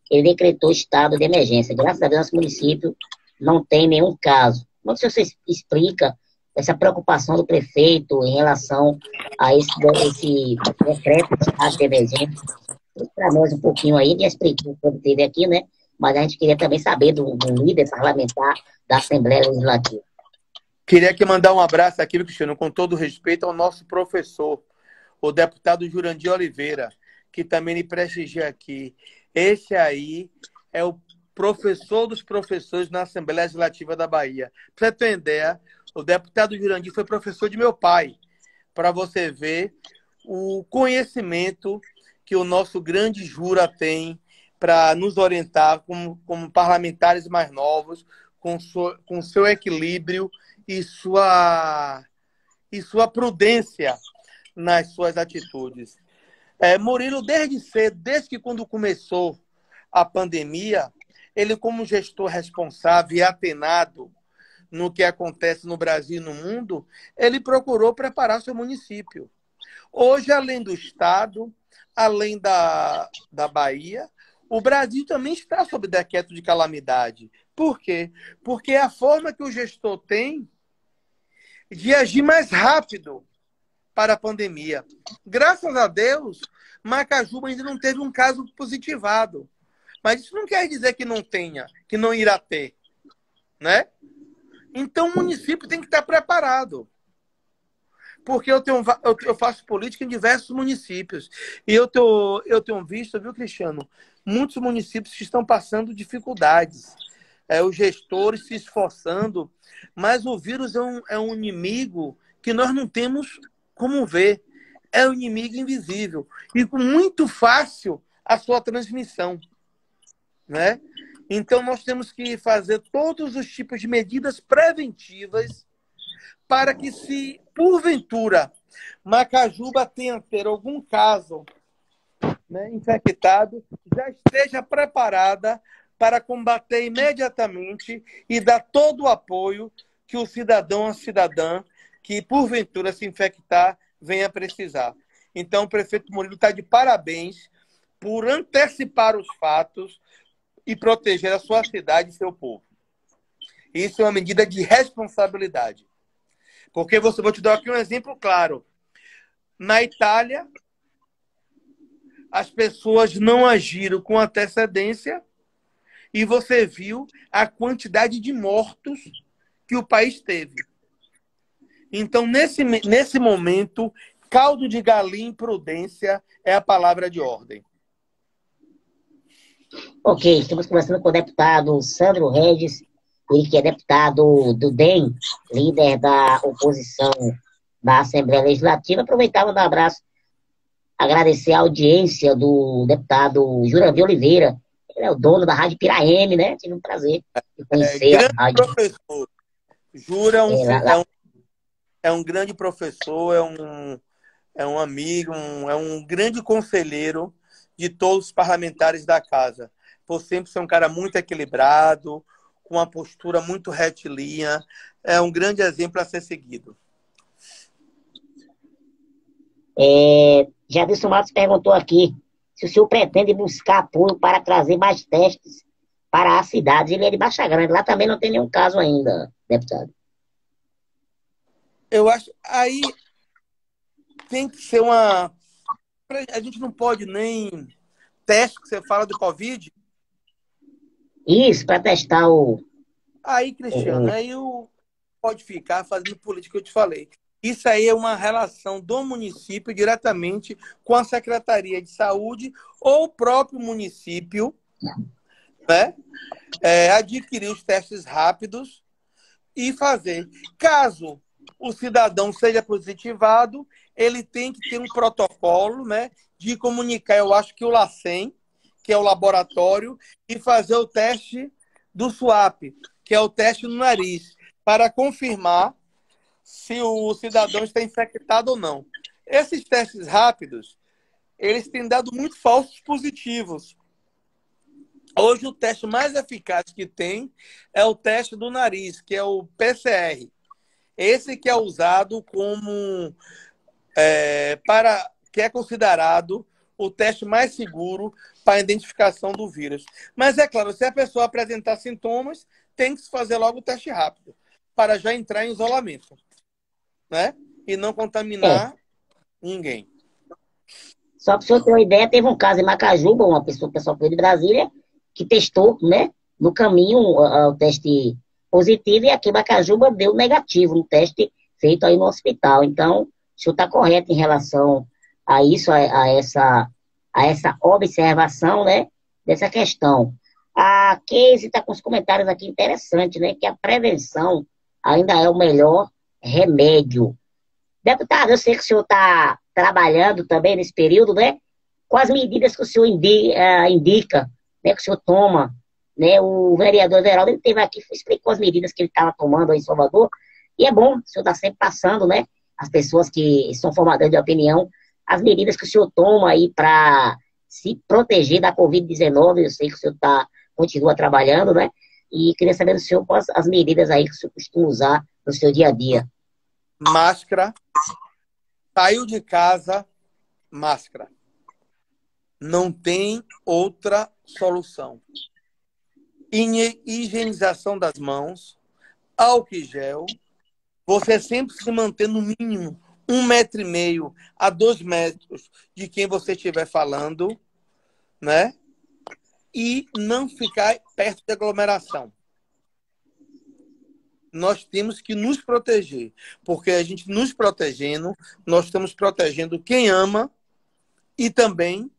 A: ele decretou estado de emergência. Graças a Deus, nosso município não tem nenhum caso. Como você explica essa preocupação do prefeito em relação a esse, decreto de estado de emergência para nós um pouquinho aí, já explicou quando teve aqui, né? mas a gente queria também saber do, do líder parlamentar da Assembleia Legislativa.
B: Queria aqui mandar um abraço aqui, Cristiano, com todo respeito ao nosso professor, o deputado Jurandir Oliveira, que também me prestigia aqui. Esse aí é o professor dos professores na Assembleia Legislativa da Bahia. Para você ter ideia, o deputado Jurandir foi professor de meu pai, para você ver o conhecimento que o nosso grande Jura tem para nos orientar como, como parlamentares mais novos, com, sua, com seu equilíbrio e sua, e sua prudência nas suas atitudes. É, Murilo, desde cedo, desde que quando começou a pandemia, ele, como gestor responsável e atenado no que acontece no Brasil e no mundo, ele procurou preparar seu município. Hoje, além do Estado, além da, da Bahia, o Brasil também está sob decreto de calamidade. Por quê? Porque é a forma que o gestor tem de agir mais rápido para a pandemia. Graças a Deus, Macajuba ainda não teve um caso positivado. Mas isso não quer dizer que não tenha, que não irá ter. Né? Então o município tem que estar preparado. Porque eu, tenho, eu faço política em diversos municípios. E eu tenho, eu tenho visto, viu, Cristiano, muitos municípios que estão passando dificuldades. É, os gestores se esforçando, mas o vírus é um, é um inimigo que nós não temos como ver. É um inimigo invisível. E muito fácil a sua transmissão. Né? Então, nós temos que fazer todos os tipos de medidas preventivas para que, se porventura Macajuba tenha ter algum caso né, infectado, já esteja preparada para combater imediatamente e dar todo o apoio que o cidadão ou cidadã que porventura se infectar venha precisar. Então, o prefeito Murilo está de parabéns por antecipar os fatos, e proteger a sua cidade e seu povo. Isso é uma medida de responsabilidade. Porque você vou te dar aqui um exemplo claro. Na Itália, as pessoas não agiram com antecedência e você viu a quantidade de mortos que o país teve. Então, nesse, nesse momento, caldo de galinha e prudência é a palavra de ordem.
A: Ok, estamos conversando com o deputado Sandro Regis, ele que é deputado do DEM, líder da oposição da Assembleia Legislativa. Aproveitava dar um abraço, agradecer a audiência do deputado Jurandir Oliveira, ele é o dono da Rádio Piraeme, né? Tive um prazer de conhecer é, a rádio.
B: professor. Jura é um, é, é, um, é um grande professor, é um, é um amigo, um, é um grande conselheiro de todos os parlamentares da casa. Por sempre ser um cara muito equilibrado, com uma postura muito retilínea. É um grande exemplo a ser seguido.
A: É, Jadilson Matos perguntou aqui se o senhor pretende buscar apoio para trazer mais testes para a cidade. Ele é de Baixa Grande, lá também não tem nenhum caso ainda, deputado.
B: Eu acho. Aí tem que ser uma a gente não pode nem teste que você fala do Covid?
A: Isso, para testar o.
B: Aí, Cristiano, aí o pode ficar fazendo política que eu te falei. Isso aí é uma relação do município diretamente com a Secretaria de Saúde ou o próprio município, né? É, adquirir os testes rápidos e fazer. Caso o cidadão seja positivado, ele tem que ter um protocolo né, de comunicar, eu acho que o LACEN, que é o laboratório, e fazer o teste do SWAP, que é o teste no nariz, para confirmar se o cidadão está infectado ou não. Esses testes rápidos, eles têm dado muito falsos positivos. Hoje, o teste mais eficaz que tem é o teste do nariz, que é o PCR. Esse que é usado como é, para que é considerado o teste mais seguro para a identificação do vírus. Mas é claro, se a pessoa apresentar sintomas, tem que se fazer logo o teste rápido para já entrar em isolamento, né? E não contaminar é. ninguém.
A: Só para o senhor ter uma ideia, teve um caso em Macajuba, uma pessoa, pessoal de Brasília, que testou, né, no caminho o teste positivo e aqui em Macajuba deu negativo no teste feito aí no hospital. Então, o senhor está correto em relação a isso, a, a, essa, a essa observação, né, dessa questão. A Casey está com os comentários aqui interessantes, né, que a prevenção ainda é o melhor remédio. Deputado, eu sei que o senhor está trabalhando também nesse período, né? As medidas que o senhor indica, indica né, que o senhor toma. Né? O vereador Everaldo ele teve aqui, explicou as medidas que ele estava tomando aí em Salvador. E é bom, o senhor está sempre passando, né? As pessoas que são formadoras de opinião, as medidas que o senhor toma aí para se proteger da Covid-19. Eu sei que o senhor tá, continua trabalhando, né? E queria saber do senhor quais as medidas aí que o senhor costuma usar no seu dia a dia.
B: Máscara. Saiu de casa, máscara. Não tem outra solução. Higienização das mãos, álcool gel. Você sempre se manter no mínimo um metro e meio a dois metros de quem você estiver falando, né? E não ficar perto de aglomeração. Nós temos que nos proteger, porque a gente nos protegendo, nós estamos protegendo quem ama e também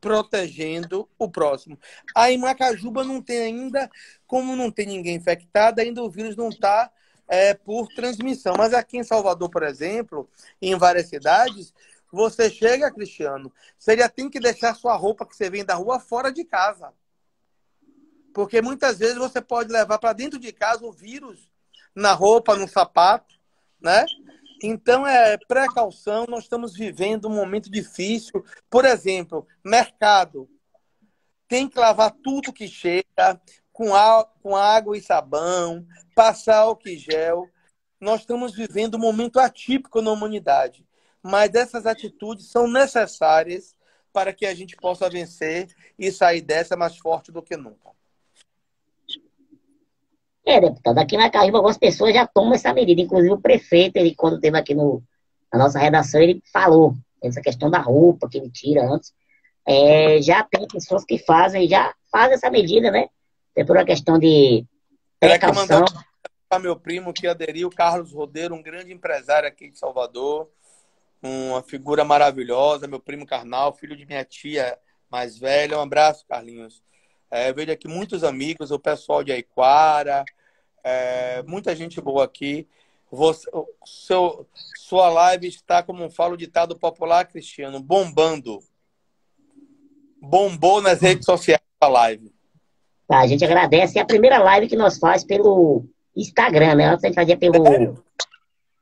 B: protegendo o próximo. Aí Macajuba não tem ainda, como não tem ninguém infectado, ainda o vírus não está é, por transmissão. Mas aqui em Salvador, por exemplo, em várias cidades, você chega, Cristiano, você já tem que deixar sua roupa que você vem da rua fora de casa. Porque muitas vezes você pode levar para dentro de casa o vírus na roupa, no sapato, né? Então, é precaução. Nós estamos vivendo um momento difícil. Por exemplo, mercado. Tem que lavar tudo que chega com, a, com água e sabão, passar álcool e gel. Nós estamos vivendo um momento atípico na humanidade. Mas essas atitudes são necessárias para que a gente possa vencer e sair dessa mais forte do que nunca.
A: É, deputado, aqui na Caíba algumas pessoas já tomam essa medida. Inclusive o prefeito, ele quando esteve aqui no, na nossa redação, ele falou essa questão da roupa que ele tira antes. É, já tem pessoas que fazem, já fazem essa medida, né? É por uma questão de precaução.
B: Para meu primo que aderiu, Carlos Rodeiro, um grande empresário aqui de Salvador, uma figura maravilhosa, meu primo carnal, filho de minha tia mais velha. Um abraço, Carlinhos. É, vejo aqui muitos amigos, o pessoal de Aiquara, é, muita gente boa aqui. Você, seu, sua live está, como fala o ditado popular, Cristiano, bombando. Bombou nas redes sociais a live.
A: Tá, a gente agradece. É a primeira live que nós faz pelo Instagram, né? Antes a gente fazia pelo,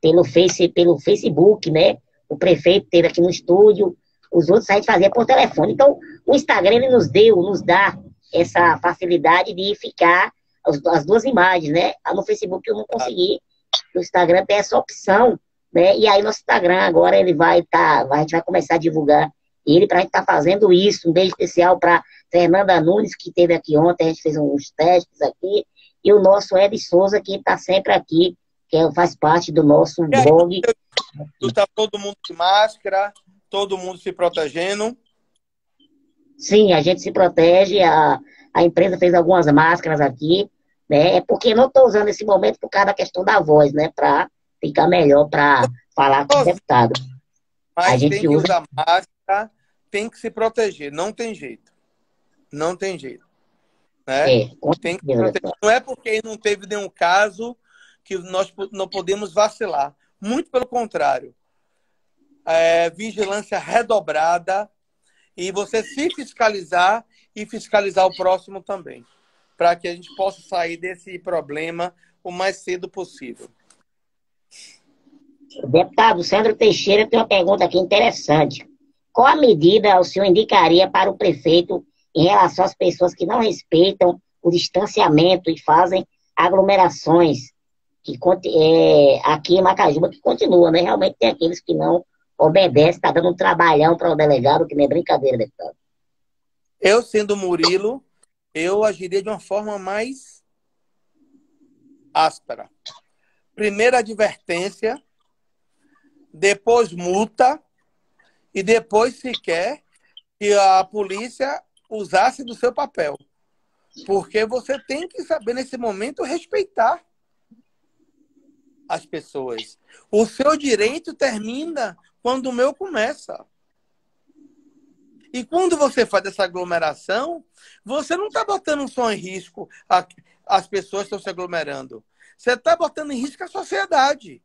A: pelo, face, pelo Facebook, né? O prefeito teve aqui no estúdio. Os outros a gente fazia por telefone. Então, o Instagram ele nos deu, nos dá essa facilidade de ficar as, as duas imagens, né? Ah, no Facebook eu não consegui. No Instagram tem essa opção, né? E aí nosso Instagram agora ele vai estar, tá, a gente vai começar a divulgar ele para a gente estar tá fazendo isso. Um beijo especial para Fernanda Nunes, que esteve aqui ontem, a gente fez uns testes aqui, e o nosso Ed Souza, que está sempre aqui, que é, faz parte do nosso blog.
B: Está todo mundo de máscara, todo mundo se protegendo.
A: Sim, a gente se protege, a, a empresa fez algumas máscaras aqui, né? É porque não estou usando esse momento por causa da questão da voz, né? Para ficar melhor para falar com o deputado.
B: Mas a gente tem que usa... usar máscara, tem que se proteger, não tem jeito. Não tem jeito. Né? É, tem que proteger. Não é porque não teve nenhum caso que nós não podemos vacilar. Muito pelo contrário. É, vigilância redobrada e você se fiscalizar e fiscalizar o próximo também para que a gente possa sair desse problema o mais cedo possível.
A: Deputado Sandro Teixeira tem uma pergunta aqui interessante. Qual a medida o senhor indicaria para o prefeito em relação às pessoas que não respeitam o distanciamento e fazem aglomerações que é, aqui em Macajuba que continua, né? Realmente tem aqueles que não obedecem, está dando um trabalhão para o delegado, que nem é brincadeira, deputado.
B: Eu, sendo Murilo, eu agiria de uma forma mais áspera. Primeira advertência, depois multa e depois sequer que a polícia usasse do seu papel. Porque você tem que saber, nesse momento, respeitar as pessoas. O seu direito termina quando o meu começa. E quando você faz essa aglomeração, você não está botando só em risco a, as pessoas que estão se aglomerando. Você está botando em risco a sociedade.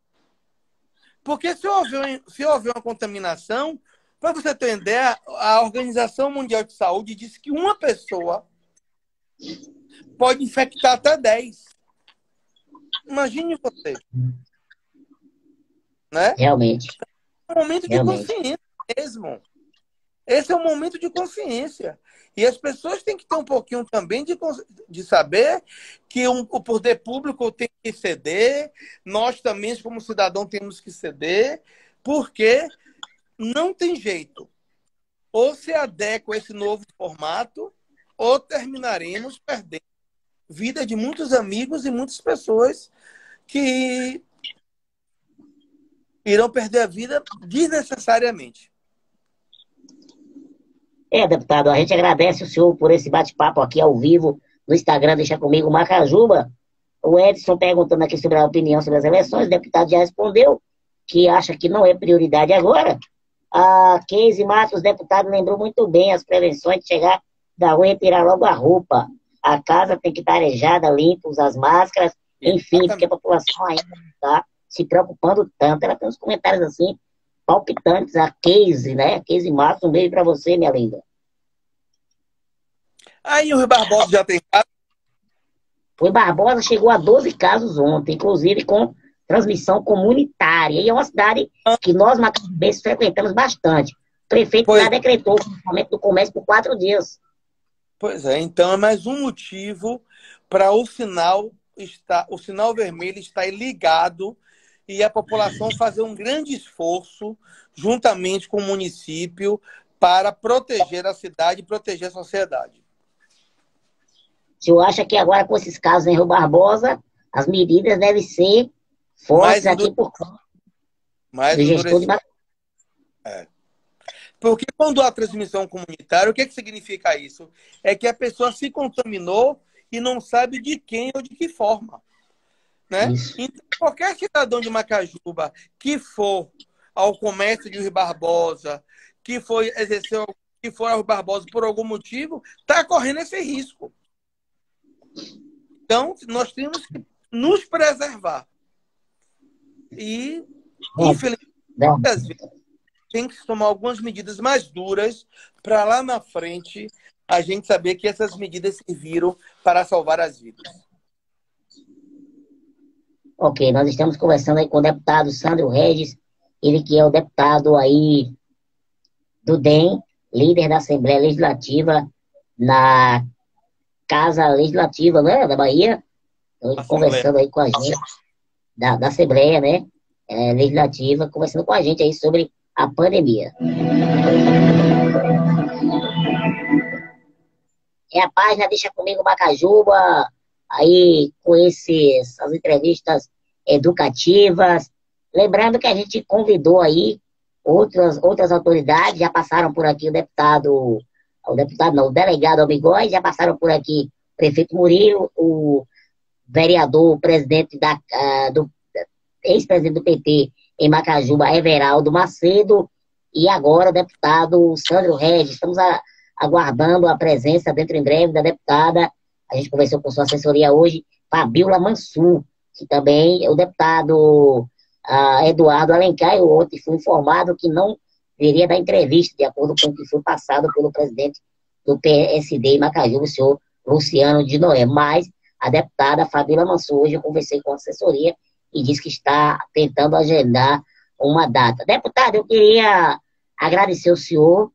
B: Porque se houver, se houver uma contaminação, para você ter ideia, a Organização Mundial de Saúde diz que uma pessoa pode infectar até 10. Imagine você.
A: Né? Realmente.
B: É um momento de Realmente. consciência mesmo. Esse é um momento de consciência. E as pessoas têm que ter um pouquinho também de, de saber que um, o poder público tem que ceder, nós também, como cidadão, temos que ceder, porque não tem jeito. Ou se adequa a esse novo formato, ou terminaremos perdendo vida de muitos amigos e muitas pessoas que irão perder a vida desnecessariamente.
A: É, deputado, a gente agradece o senhor por esse bate-papo aqui ao vivo no Instagram, deixa comigo, Macajuba. O Edson perguntando aqui sobre a opinião sobre as eleições, o deputado já respondeu que acha que não é prioridade agora. A Casey Matos, deputado, lembrou muito bem as prevenções de chegar da rua e tirar logo a roupa. A casa tem que estar arejada, limpa, usar as máscaras, enfim, porque a população ainda não está se preocupando tanto. Ela tem uns comentários assim, palpitantes. A Casey, né? A Matos, um beijo para você, minha linda.
B: Aí o Rui Barbosa já tem caso?
A: O Rui Barbosa chegou a 12 casos ontem, inclusive com transmissão comunitária. E é uma cidade que nós, macabenses, frequentamos bastante. O prefeito pois... já decretou o fechamento do comércio por quatro dias.
B: Pois é, então é mais um motivo para o sinal estar, o sinal vermelho estar ligado e a população fazer um grande esforço, juntamente com o município, para proteger a cidade e proteger a sociedade.
A: O senhor acha que agora, com esses casos em Rio Barbosa, as medidas devem ser fortes aqui do... por conta
B: mais do. É. Porque quando há transmissão comunitária, o que, que significa isso? É que a pessoa se contaminou e não sabe de quem ou de que forma. Né? Então, qualquer cidadão de Macajuba que for ao comércio de Rio Barbosa, que foi exercer, que for ao Rio Barbosa por algum motivo, está correndo esse risco. Então, nós temos que nos preservar. E, infelizmente, às vezes, tem que tomar algumas medidas mais duras para lá na frente a gente saber que essas medidas serviram para salvar as vidas.
A: Ok, nós estamos conversando aí com o deputado Sandro Regis, ele que é o deputado aí do DEM, líder da Assembleia Legislativa na Casa Legislativa né, da Bahia. Então, conversando aí com a gente da, da Assembleia né, é, Legislativa, conversando com a gente aí sobre a pandemia. É a página Deixa Comigo Macajuba, aí com esses, as entrevistas educativas. Lembrando que a gente convidou aí outras, outras autoridades, já passaram por aqui o deputado, o deputado não, o delegado Almigóis, já passaram por aqui o prefeito Murilo, o vereador, presidente da, uh, do ex-presidente do PT em Macajuba, Everaldo Macedo, e agora deputado Sandro Regis. Estamos a, aguardando a presença dentro em breve da deputada a gente conversou com sua assessoria hoje, Fabiola Mansur, que também é o deputado uh, Eduardo Alencar, eu ontem fui informado que não viria dar entrevista, de acordo com o que foi passado pelo presidente do PSD em Macajuba, o senhor Luciano de Noé. Mas a deputada Fabiola Mansur, hoje eu conversei com a assessoria e disse que está tentando agendar uma data. Deputado, eu queria agradecer o senhor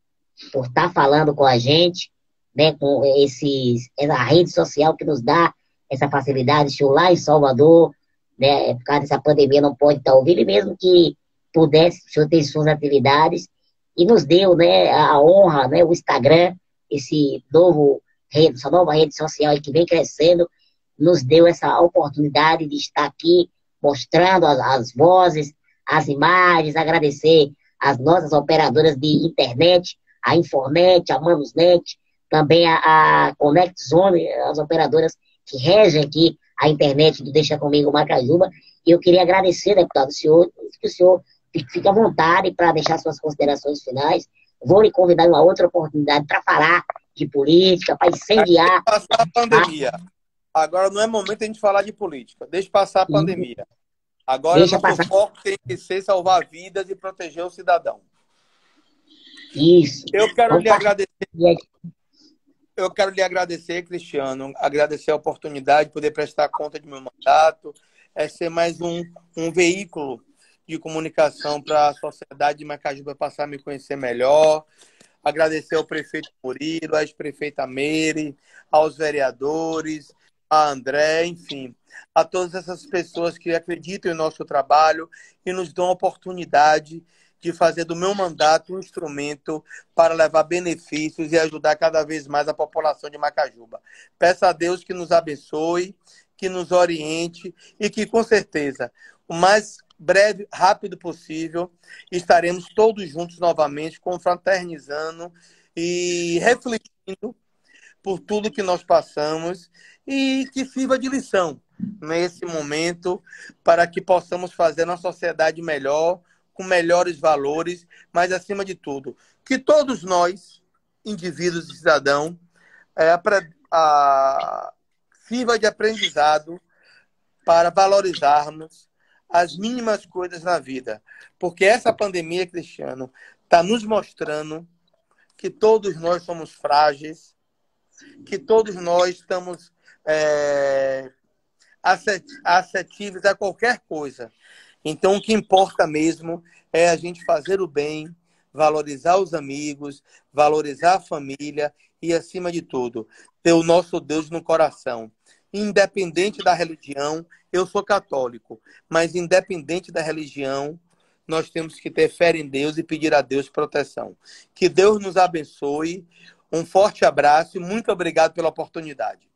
A: por estar falando com a gente, né, com esses, a rede social que nos dá essa facilidade, se lá em Salvador, né, por causa dessa pandemia não pode estar ouvindo, e mesmo que pudesse, o senhor tem suas atividades, e nos deu, né, a honra, né, o Instagram, esse novo rede, essa nova rede social que vem crescendo, nos deu essa oportunidade de estar aqui mostrando as, as vozes, as imagens, agradecer as nossas operadoras de internet, a Infornet, a Manusnet, também a, a Connect Zone, as operadoras que regem aqui a internet do Deixa Comigo Macajuba. E eu queria agradecer, deputado, o senhor, que o senhor fique à vontade para deixar suas considerações finais. Vou lhe convidar em uma outra oportunidade para falar de política, para incendiar.
B: Passar a pandemia. Agora não é momento de a gente falar de política. Deixa passar a pandemia. Agora Deixa nosso passar. foco tem que ser salvar vidas e proteger o cidadão.
A: Isso.
B: Eu quero lhe agradecer. Eu quero lhe agradecer, Cristiano, agradecer a oportunidade de poder prestar conta de meu mandato, é ser mais um, um veículo de comunicação para a sociedade de Macajuba passar a me conhecer melhor. Agradecer ao prefeito Murilo, à ex-prefeita Meire, aos vereadores, a André, enfim, a todas essas pessoas que acreditam em nosso trabalho e nos dão a oportunidade de fazer do meu mandato um instrumento para levar benefícios e ajudar cada vez mais a população de Macajuba. Peço a Deus que nos abençoe, que nos oriente e que, com certeza, o mais breve, rápido possível, estaremos todos juntos novamente, confraternizando e refletindo por tudo que nós passamos e que sirva de lição nesse momento para que possamos fazer uma sociedade melhor, com melhores valores, mas acima de tudo, que todos nós, indivíduos e cidadãos, é, a, sirva de aprendizado para valorizarmos as mínimas coisas na vida. Porque essa pandemia, Cristiano, está nos mostrando que todos nós somos frágeis, que todos nós estamos é, a qualquer coisa. Então, o que importa mesmo é a gente fazer o bem, valorizar os amigos, valorizar a família e, acima de tudo, ter o nosso Deus no coração. Independente da religião, eu sou católico, mas independente da religião, nós temos que ter fé em Deus e pedir a Deus proteção. Que Deus nos abençoe. Um forte abraço e muito obrigado pela oportunidade.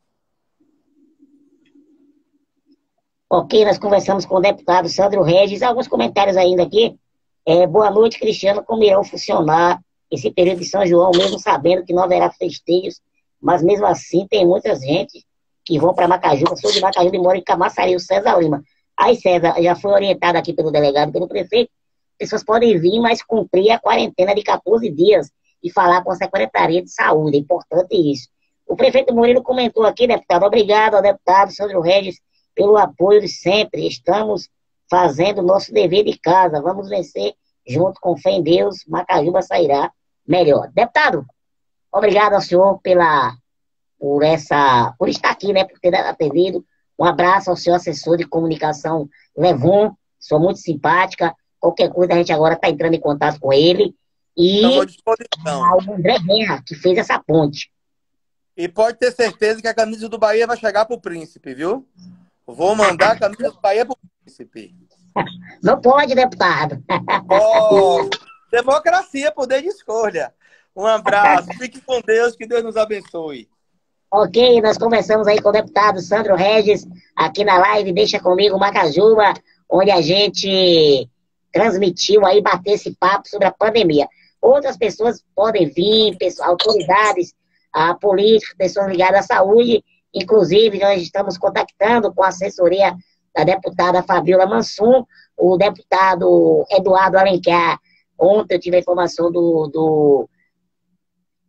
A: Ok, nós conversamos com o deputado Sandro Regis. Alguns comentários ainda aqui. É, boa noite, Cristiano. Como irão funcionar esse período de São João, mesmo sabendo que não haverá festejos, mas mesmo assim tem muita gente que vão para Macajuba. Sou de Macajuba e moro em Camaçari, o César Lima. Aí, César, já foi orientado aqui pelo delegado, pelo prefeito. Pessoas podem vir, mas cumprir a quarentena de 14 dias e falar com a Secretaria de Saúde. É importante isso. O prefeito Murilo comentou aqui, deputado. Obrigado ao deputado Sandro Regis pelo apoio de sempre. Estamos fazendo o nosso dever de casa. Vamos vencer junto com fé em Deus. Macajuba sairá melhor. Deputado, obrigado ao senhor pela, por, essa, por estar aqui, né, por ter atendido. Um abraço ao seu assessor de comunicação, Levon. Sou muito simpática. Qualquer coisa, a gente agora está entrando em contato com ele. E ao André Guerra, que fez essa ponte.
B: E pode ter certeza que a camisa do Bahia vai chegar para o príncipe, viu? Vou mandar a camisa do Bahia pro príncipe.
A: Não pode, deputado.
B: Oh, democracia, poder de escolha. Um abraço, fique com Deus, que Deus nos abençoe.
A: Ok, nós conversamos aí com o deputado Sandro Regis, aqui na live Deixa Comigo Macajuba, onde a gente transmitiu aí, bater esse papo sobre a pandemia. Outras pessoas podem vir, pessoas, autoridades, a políticos, pessoas ligadas à saúde, Inclusive, nós estamos contactando com a assessoria da deputada Fabiola Mansum, o deputado Eduardo Alencar. Ontem eu tive a informação do, do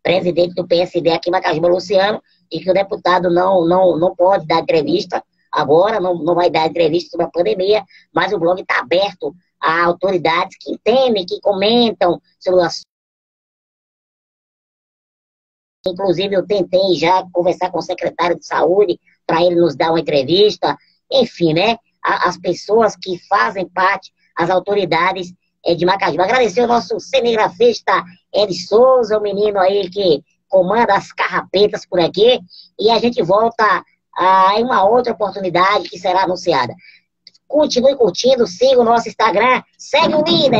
A: presidente do PSD aqui Macajuba, Luciano, e que o deputado não, não, não pode dar entrevista agora, não, não vai dar entrevista sobre a pandemia, mas o blog está aberto a autoridades que entendem, que comentam sobre o assunto Inclusive, eu tentei já conversar com o secretário de saúde para ele nos dar uma entrevista. Enfim, né? As pessoas que fazem parte, as autoridades é, de Macajuba. Agradecer ao nosso cinegrafista Ed Souza, o menino aí que comanda as carrapetas por aqui. E a gente volta a, uma outra oportunidade que será anunciada. Continue curtindo, siga o nosso Instagram, segue o líder!